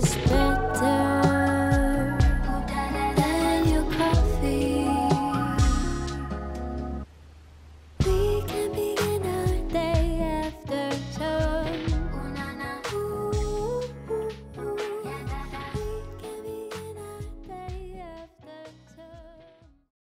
despair.